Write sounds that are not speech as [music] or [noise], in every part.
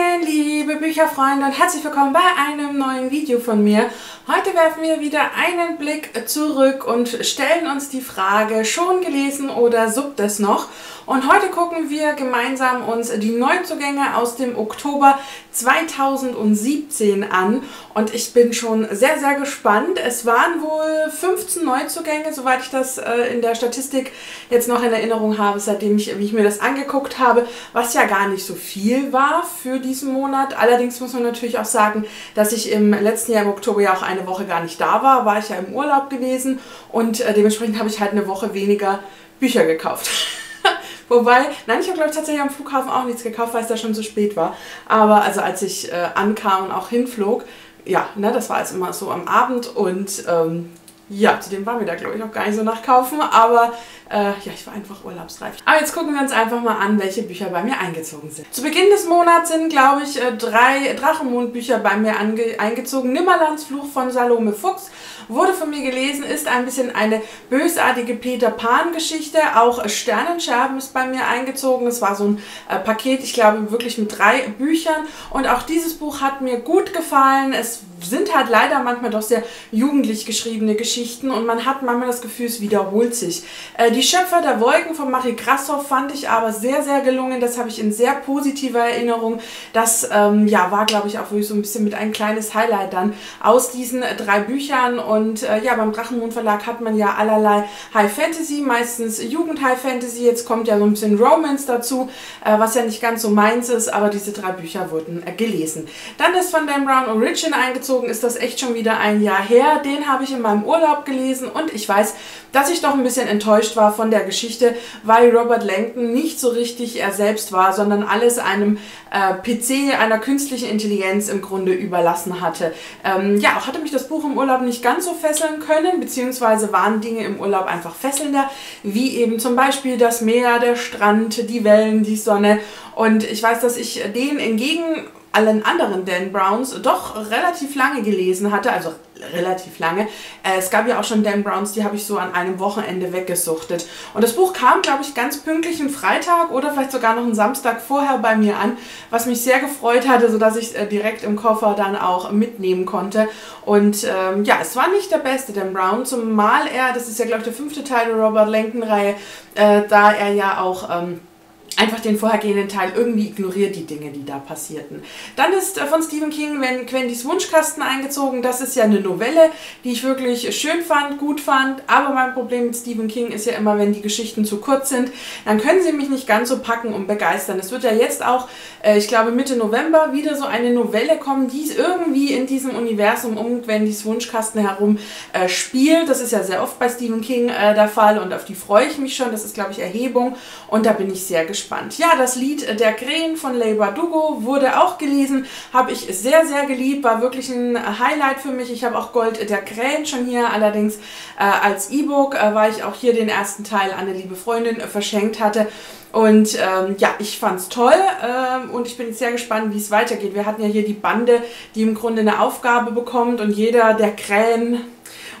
Hallöchen, liebe Bücherfreunde und herzlich willkommen bei einem neuen Video von mir. Heute werfen wir wieder einen Blick zurück und stellen uns die Frage, schon gelesen oder suppt es noch? Und heute gucken wir gemeinsam uns die Neuzugänge aus dem Oktober 2017 an. Und ich bin schon sehr, sehr gespannt. Es waren wohl 15 Neuzugänge, soweit ich das äh, in der Statistik jetzt noch in Erinnerung habe, seitdem ich, wie ich mir das angeguckt habe, was ja gar nicht so viel war für diesen Monat. Allerdings muss man natürlich auch sagen, dass ich im letzten Jahr im Oktober ja auch eine Woche gar nicht da war, war ich ja im Urlaub gewesen und äh, dementsprechend habe ich halt eine Woche weniger Bücher gekauft. [laughs] Wobei, nein, ich habe glaube ich tatsächlich am Flughafen auch nichts gekauft, weil es da schon zu spät war. Aber also als ich äh, ankam und auch hinflog, ja, ne, das war jetzt immer so am Abend und ähm, ja, zudem waren wir da, glaube ich, auch gar nicht so nachkaufen, aber äh, ja, ich war einfach urlaubsreif. Aber jetzt gucken wir uns einfach mal an, welche Bücher bei mir eingezogen sind. Zu Beginn des Monats sind, glaube ich, äh, drei Drachenmond-Bücher bei mir eingezogen. Nimmerlands Fluch von Salome Fuchs wurde von mir gelesen, ist ein bisschen eine bösartige Peter Pan-Geschichte. Auch Sternenscherben ist bei mir eingezogen. Es war so ein äh, Paket, ich glaube, wirklich mit drei Büchern. Und auch dieses Buch hat mir gut gefallen. Es sind halt leider manchmal doch sehr jugendlich geschriebene Geschichten und man hat manchmal das Gefühl, es wiederholt sich. Äh, die Schöpfer der Wolken von Marie Grassoff fand ich aber sehr, sehr gelungen. Das habe ich in sehr positiver Erinnerung. Das ähm, ja, war, glaube ich, auch wirklich so ein bisschen mit ein kleines Highlight dann aus diesen drei Büchern. Und äh, ja, beim Drachenmond Verlag hat man ja allerlei High Fantasy, meistens Jugend-High Fantasy. Jetzt kommt ja so ein bisschen Romance dazu, äh, was ja nicht ganz so meins ist, aber diese drei Bücher wurden äh, gelesen. Dann ist von Dan Brown Origin eingezogen ist das echt schon wieder ein Jahr her. Den habe ich in meinem Urlaub gelesen und ich weiß, dass ich doch ein bisschen enttäuscht war von der Geschichte, weil Robert Langton nicht so richtig er selbst war, sondern alles einem äh, PC, einer künstlichen Intelligenz im Grunde überlassen hatte. Ähm, ja, auch hatte mich das Buch im Urlaub nicht ganz so fesseln können, beziehungsweise waren Dinge im Urlaub einfach fesselnder, wie eben zum Beispiel das Meer, der Strand, die Wellen, die Sonne. Und ich weiß, dass ich den entgegen allen anderen Dan Browns doch relativ lange gelesen hatte, also relativ lange. Äh, es gab ja auch schon Dan Browns, die habe ich so an einem Wochenende weggesuchtet. Und das Buch kam, glaube ich, ganz pünktlich einen Freitag oder vielleicht sogar noch einen Samstag vorher bei mir an, was mich sehr gefreut hatte, sodass ich äh, direkt im Koffer dann auch mitnehmen konnte. Und ähm, ja, es war nicht der beste Dan Brown, zumal er, das ist ja, glaube ich, der fünfte Teil der Robert Lenken-Reihe, äh, da er ja auch... Ähm, einfach den vorhergehenden Teil irgendwie ignoriert die Dinge, die da passierten. Dann ist äh, von Stephen King wenn Quendys Wunschkasten eingezogen. Das ist ja eine Novelle, die ich wirklich schön fand, gut fand. Aber mein Problem mit Stephen King ist ja immer, wenn die Geschichten zu kurz sind, dann können sie mich nicht ganz so packen und begeistern. Es wird ja jetzt auch, äh, ich glaube Mitte November, wieder so eine Novelle kommen, die irgendwie in diesem Universum um Quendys Wunschkasten herum äh, spielt. Das ist ja sehr oft bei Stephen King der Fall und auf die freue ich mich schon. Das ist, glaube ich, Erhebung und da bin ich sehr gespannt gespannt. Ja, das Lied Der Krähen von Leiba Dugo wurde auch gelesen, habe ich sehr, sehr geliebt, war wirklich ein Highlight für mich. Ich habe auch Gold der Krähen schon hier, allerdings äh, als E-Book, äh, weil ich auch hier den ersten Teil an eine liebe Freundin äh, verschenkt hatte. Und ähm, ja, ich fand es toll ähm, und ich bin sehr gespannt, wie es weitergeht. Wir hatten ja hier die Bande, die im Grunde eine Aufgabe bekommt und jeder der Krähen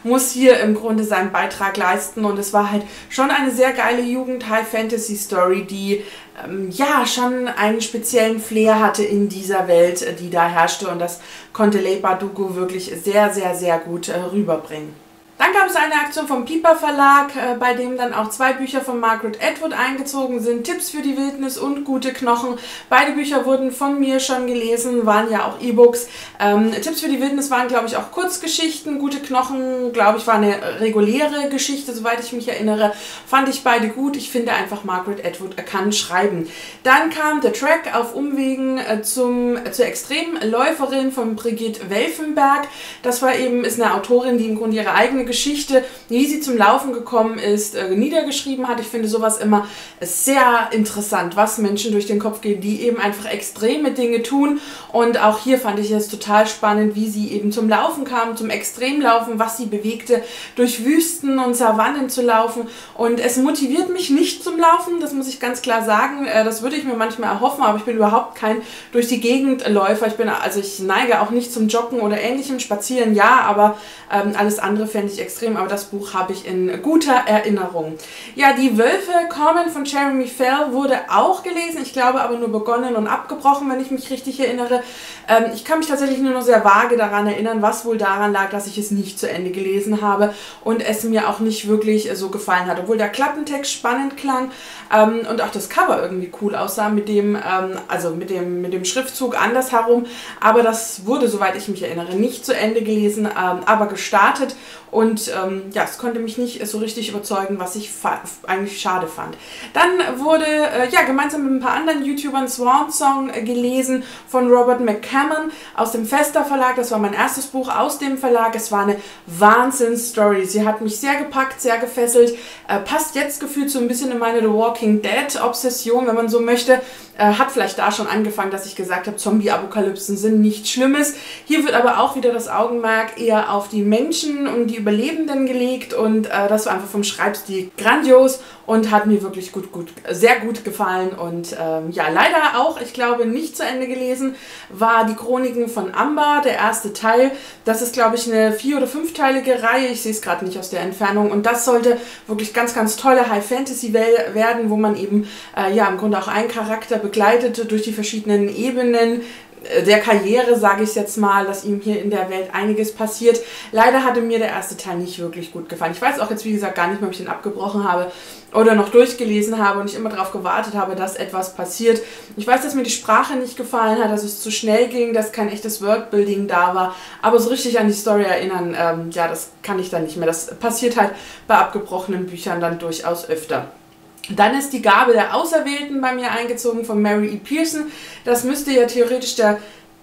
muss hier im Grunde seinen Beitrag leisten. Und es war halt schon eine sehr geile Jugend-High-Fantasy-Story, die ähm, ja schon einen speziellen Flair hatte in dieser Welt, äh, die da herrschte. Und das konnte Leigh Bardugo wirklich sehr, sehr, sehr gut äh, rüberbringen. Dann gab es eine Aktion vom Piper Verlag, äh, bei dem dann auch zwei Bücher von Margaret Atwood eingezogen sind. Tipps für die Wildnis und Gute Knochen. Beide Bücher wurden von mir schon gelesen, waren ja auch E-Books. Ähm, Tipps für die Wildnis waren, glaube ich, auch Kurzgeschichten. Gute Knochen, glaube ich, war eine reguläre Geschichte, soweit ich mich erinnere. Fand ich beide gut. Ich finde einfach, Margaret Atwood kann schreiben. Dann kam der Track auf Umwegen äh, zum, äh, zur Extremläuferin von Brigitte Welfenberg. Das war eben, ist eine Autorin, die im Grunde ihre eigene Geschichte, wie sie zum Laufen gekommen ist, äh, niedergeschrieben hat. Ich finde sowas immer sehr interessant, was Menschen durch den Kopf gehen, die eben einfach extreme Dinge tun. Und auch hier fand ich es total spannend, wie sie eben zum Laufen kam, zum Extremlaufen, was sie bewegte, durch Wüsten und Savannen zu laufen. Und es motiviert mich nicht zum Laufen, das muss ich ganz klar sagen. Äh, das würde ich mir manchmal erhoffen, aber ich bin überhaupt kein durch die Gegend Läufer. Ich bin also ich neige auch nicht zum Joggen oder ähnlichem. Spazieren ja, aber ähm, alles andere fände ich extrem, aber das Buch habe ich in guter Erinnerung. Ja, Die Wölfe kommen von Jeremy Fell wurde auch gelesen. Ich glaube aber nur begonnen und abgebrochen, wenn ich mich richtig erinnere. Ähm, ich kann mich tatsächlich nur noch sehr vage daran erinnern, was wohl daran lag, dass ich es nicht zu Ende gelesen habe und es mir auch nicht wirklich so gefallen hat. Obwohl der Klappentext spannend klang ähm, und auch das Cover irgendwie cool aussah mit dem, ähm, also mit dem, mit dem Schriftzug andersherum. Aber das wurde, soweit ich mich erinnere, nicht zu Ende gelesen, ähm, aber gestartet und ähm, ja, es konnte mich nicht so richtig überzeugen, was ich eigentlich schade fand. Dann wurde äh, ja gemeinsam mit ein paar anderen YouTubern Swan Song äh, gelesen von Robert McCammon aus dem Fester Verlag. Das war mein erstes Buch aus dem Verlag. Es war eine Wahnsinnsstory. Sie hat mich sehr gepackt, sehr gefesselt. Äh, passt jetzt gefühlt so ein bisschen in meine The Walking Dead Obsession, wenn man so möchte. Äh, hat vielleicht da schon angefangen, dass ich gesagt habe, Zombie-Apokalypsen sind nichts Schlimmes. Hier wird aber auch wieder das Augenmerk eher auf die Menschen und die Überlebenden gelegt und äh, das war einfach vom Schreibstil grandios und hat mir wirklich gut, gut, sehr gut gefallen und ähm, ja, leider auch, ich glaube, nicht zu Ende gelesen, war die Chroniken von Amber, der erste Teil. Das ist, glaube ich, eine vier- oder fünfteilige Reihe, ich sehe es gerade nicht aus der Entfernung und das sollte wirklich ganz, ganz tolle High-Fantasy-Welt werden, wo man eben äh, ja im Grunde auch einen Charakter begleitete durch die verschiedenen Ebenen der Karriere, sage ich jetzt mal, dass ihm hier in der Welt einiges passiert. Leider hatte mir der erste Teil nicht wirklich gut gefallen. Ich weiß auch jetzt, wie gesagt, gar nicht mehr, ob ich den abgebrochen habe oder noch durchgelesen habe und ich immer darauf gewartet habe, dass etwas passiert. Ich weiß, dass mir die Sprache nicht gefallen hat, dass es zu schnell ging, dass kein echtes Workbuilding da war, aber so richtig an die Story erinnern, ähm, ja, das kann ich dann nicht mehr. Das passiert halt bei abgebrochenen Büchern dann durchaus öfter. Dann ist die Gabe der Auserwählten bei mir eingezogen von Mary E. Pearson. Das müsste ja theoretisch der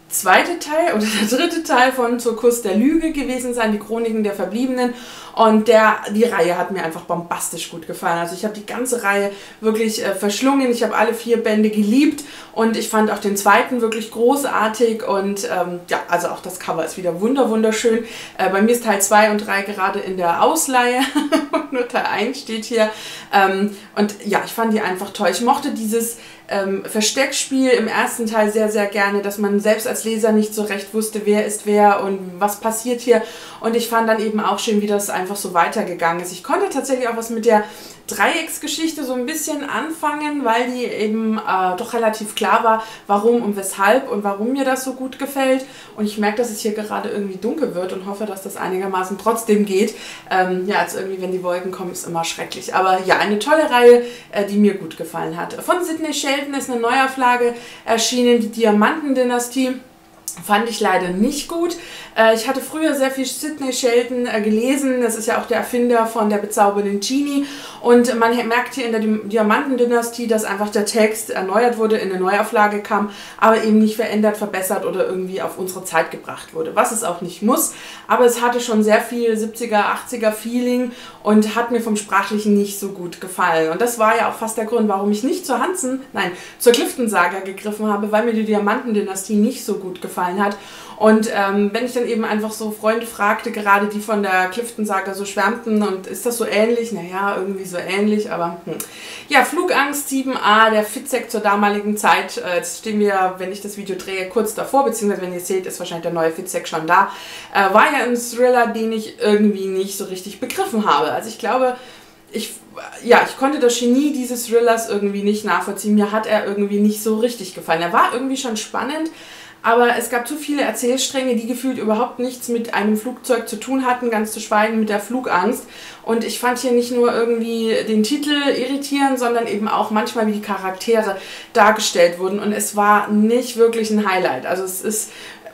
zweite Teil oder der dritte Teil von Zur Kuss der Lüge gewesen sein, die Chroniken der Verbliebenen. Und der, die Reihe hat mir einfach bombastisch gut gefallen. Also ich habe die ganze Reihe wirklich äh, verschlungen. Ich habe alle vier Bände geliebt und ich fand auch den zweiten wirklich großartig. Und ähm, ja, also auch das Cover ist wieder wunder wunderschön. Äh, bei mir ist Teil 2 und 3 gerade in der Ausleihe. [laughs] Nur Teil 1 steht hier. Ähm, und ja, ich fand die einfach toll. Ich mochte dieses ähm, Versteckspiel im ersten Teil sehr, sehr gerne, dass man selbst als Leser nicht so recht wusste, wer ist wer und was passiert hier. Und ich fand dann eben auch schön, wie das einfach so weitergegangen ist. Ich konnte tatsächlich auch was mit der Dreiecksgeschichte so ein bisschen anfangen, weil die eben äh, doch relativ klar war, warum und weshalb und warum mir das so gut gefällt. Und ich merke, dass es hier gerade irgendwie dunkel wird und hoffe, dass das einigermaßen trotzdem geht. Ähm, ja, als irgendwie, wenn die Wolken kommen, ist immer schrecklich. Aber ja, eine tolle Reihe, äh, die mir gut gefallen hat. Von Sidney Sheldon ist eine Neuauflage erschienen, die Diamantendynastie. Fand ich leider nicht gut. Äh, ich hatte früher sehr viel Sidney Sheldon äh, gelesen. Das ist ja auch der Erfinder von der bezaubernden Genie. Und man merkt hier in der Diamantendynastie, dass einfach der Text erneuert wurde, in eine Neuauflage kam, aber eben nicht verändert, verbessert oder irgendwie auf unsere Zeit gebracht wurde. Was es auch nicht muss. Aber es hatte schon sehr viel 70er, 80er Feeling und hat mir vom Sprachlichen nicht so gut gefallen. Und das war ja auch fast der Grund, warum ich nicht zur Hansen, nein, zur Clifton-Saga gegriffen habe, weil mir die Diamantendynastie nicht so gut gefallen hat. Und ähm, wenn ich dann eben einfach so Freunde fragte, gerade die von der Clifton-Saga so schwärmten, und ist das so ähnlich? Naja, irgendwie so ähnlich, aber hm. ja, Flugangst 7a, der Fitzek zur damaligen Zeit. Äh, jetzt stehen wir, wenn ich das Video drehe, kurz davor, beziehungsweise wenn ihr seht, ist wahrscheinlich der neue Fitzek schon da. Äh, war ja ein Thriller, den ich irgendwie nicht so richtig begriffen habe. Also ich glaube, ich, ja, ich konnte das Genie dieses Thrillers irgendwie nicht nachvollziehen. Mir hat er irgendwie nicht so richtig gefallen. Er war irgendwie schon spannend, aber es gab zu viele Erzählstränge, die gefühlt überhaupt nichts mit einem Flugzeug zu tun hatten, ganz zu schweigen mit der Flugangst. Und ich fand hier nicht nur irgendwie den Titel irritierend, sondern eben auch manchmal, wie die Charaktere dargestellt wurden. Und es war nicht wirklich ein Highlight. Also es ist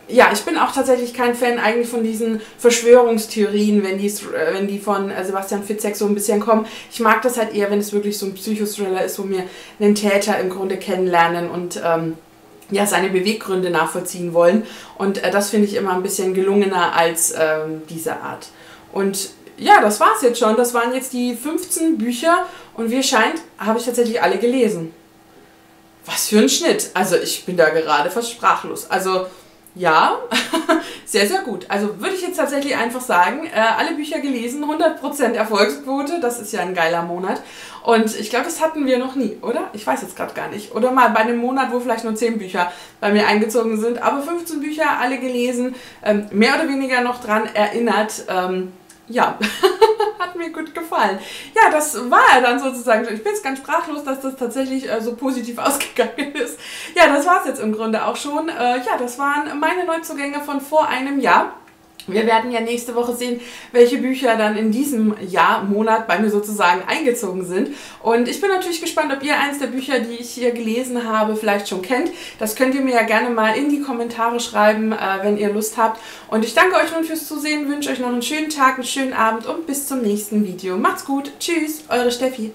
ja, ich bin auch tatsächlich kein Fan eigentlich von diesen Verschwörungstheorien, wenn die, wenn die von Sebastian Fitzek so ein bisschen kommen. Ich mag das halt eher, wenn es wirklich so ein Psychothriller ist, wo wir einen Täter im Grunde kennenlernen und ähm, ja, seine Beweggründe nachvollziehen wollen. Und äh, das finde ich immer ein bisschen gelungener als ähm, diese Art. Und ja, das war's jetzt schon. Das waren jetzt die 15 Bücher und wie es scheint, habe ich tatsächlich alle gelesen. Was für ein Schnitt. Also ich bin da gerade fast sprachlos. Also ja, [laughs] sehr, sehr gut. Also würde ich jetzt tatsächlich einfach sagen, äh, alle Bücher gelesen, 100% Erfolgsquote, das ist ja ein geiler Monat. Und ich glaube, das hatten wir noch nie, oder? Ich weiß jetzt gerade gar nicht. Oder mal bei einem Monat, wo vielleicht nur 10 Bücher bei mir eingezogen sind, aber 15 Bücher, alle gelesen, ähm, mehr oder weniger noch dran erinnert. Ähm, ja, [laughs] [laughs] hat mir gut gefallen. Ja, das war dann sozusagen. Ich bin jetzt ganz sprachlos, dass das tatsächlich äh, so positiv [laughs] ausgegangen ist. Ja, das war es jetzt im Grunde auch schon. Äh, ja, das waren meine Neuzugänge von vor einem Jahr. Wir werden ja nächste Woche sehen, welche Bücher dann in diesem Jahr, Monat bei mir sozusagen eingezogen sind. Und ich bin natürlich gespannt, ob ihr eins der Bücher, die ich hier gelesen habe, vielleicht schon kennt. Das könnt ihr mir ja gerne mal in die Kommentare schreiben, äh, wenn ihr Lust habt. Und ich danke euch nun fürs Zusehen, wünsche euch noch einen schönen Tag, einen schönen Abend und bis zum nächsten Video. Macht's gut, tschüss, eure Steffi.